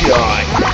Shot.